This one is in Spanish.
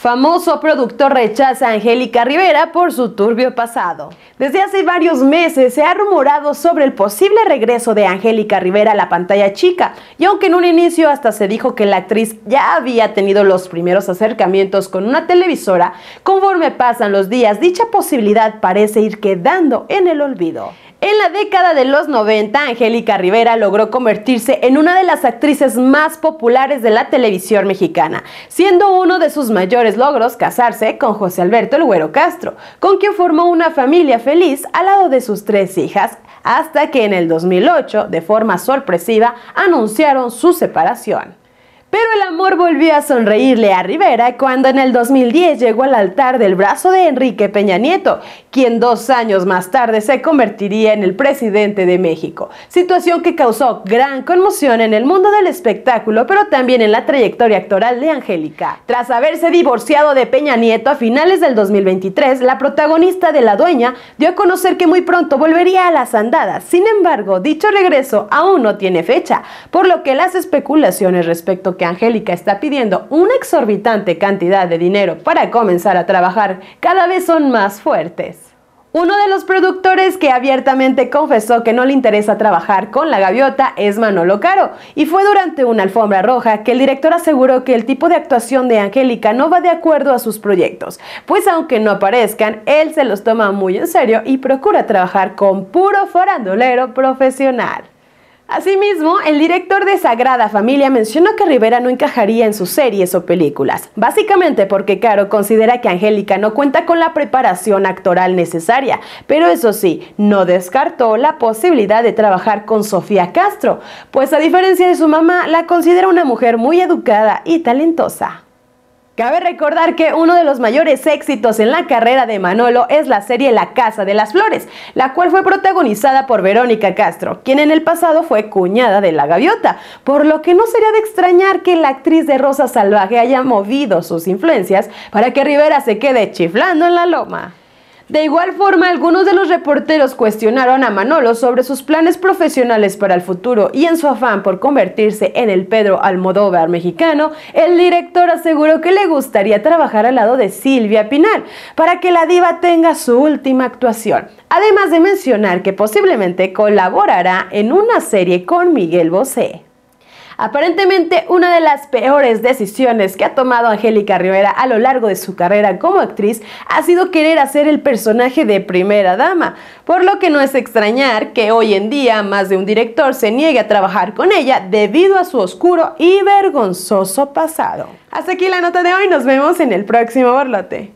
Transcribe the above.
Famoso productor rechaza a Angélica Rivera por su turbio pasado. Desde hace varios meses se ha rumorado sobre el posible regreso de Angélica Rivera a la pantalla chica, y aunque en un inicio hasta se dijo que la actriz ya había tenido los primeros acercamientos con una televisora, conforme pasan los días dicha posibilidad parece ir quedando en el olvido. En la década de los 90, Angélica Rivera logró convertirse en una de las actrices más populares de la televisión mexicana, siendo uno de sus mayores logros casarse con José Alberto El Güero Castro, con quien formó una familia feliz al lado de sus tres hijas, hasta que en el 2008, de forma sorpresiva, anunciaron su separación. Pero el amor volvió a sonreírle a Rivera cuando en el 2010 llegó al altar del brazo de Enrique Peña Nieto, quien dos años más tarde se convertiría en el presidente de México. Situación que causó gran conmoción en el mundo del espectáculo, pero también en la trayectoria actoral de Angélica. Tras haberse divorciado de Peña Nieto a finales del 2023, la protagonista de La Dueña dio a conocer que muy pronto volvería a las andadas. Sin embargo, dicho regreso aún no tiene fecha, por lo que las especulaciones respecto que Angélica está pidiendo una exorbitante cantidad de dinero para comenzar a trabajar cada vez son más fuertes. Uno de los productores que abiertamente confesó que no le interesa trabajar con la gaviota es Manolo Caro, y fue durante una alfombra roja que el director aseguró que el tipo de actuación de Angélica no va de acuerdo a sus proyectos, pues aunque no aparezcan, él se los toma muy en serio y procura trabajar con puro farandolero profesional. Asimismo, el director de Sagrada Familia mencionó que Rivera no encajaría en sus series o películas, básicamente porque Caro considera que Angélica no cuenta con la preparación actoral necesaria, pero eso sí, no descartó la posibilidad de trabajar con Sofía Castro, pues a diferencia de su mamá, la considera una mujer muy educada y talentosa. Cabe recordar que uno de los mayores éxitos en la carrera de Manolo es la serie La Casa de las Flores, la cual fue protagonizada por Verónica Castro, quien en el pasado fue cuñada de la gaviota, por lo que no sería de extrañar que la actriz de Rosa Salvaje haya movido sus influencias para que Rivera se quede chiflando en la loma. De igual forma, algunos de los reporteros cuestionaron a Manolo sobre sus planes profesionales para el futuro y en su afán por convertirse en el Pedro Almodóvar mexicano, el director aseguró que le gustaría trabajar al lado de Silvia Pinal para que la diva tenga su última actuación, además de mencionar que posiblemente colaborará en una serie con Miguel Bosé. Aparentemente, una de las peores decisiones que ha tomado Angélica Rivera a lo largo de su carrera como actriz ha sido querer hacer el personaje de primera dama, por lo que no es extrañar que hoy en día más de un director se niegue a trabajar con ella debido a su oscuro y vergonzoso pasado. Hasta aquí la nota de hoy, nos vemos en el próximo borlote.